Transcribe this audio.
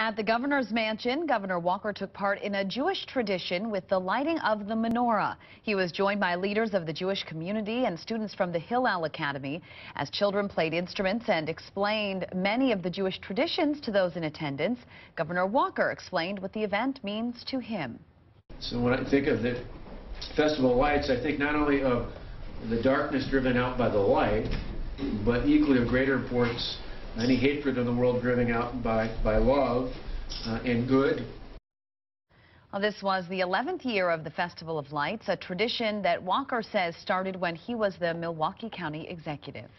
At the governor's mansion, Governor Walker took part in a Jewish tradition with the lighting of the menorah. He was joined by leaders of the Jewish community and students from the Hillel Academy as children played instruments and explained many of the Jewish traditions to those in attendance. Governor Walker explained what the event means to him. So when I think of the Festival Lights, I think not only of the darkness driven out by the light, but equally of greater importance any hatred in the world driven out by, by love uh, and good. Well, this was the 11th year of the Festival of Lights, a tradition that Walker says started when he was the Milwaukee County executive.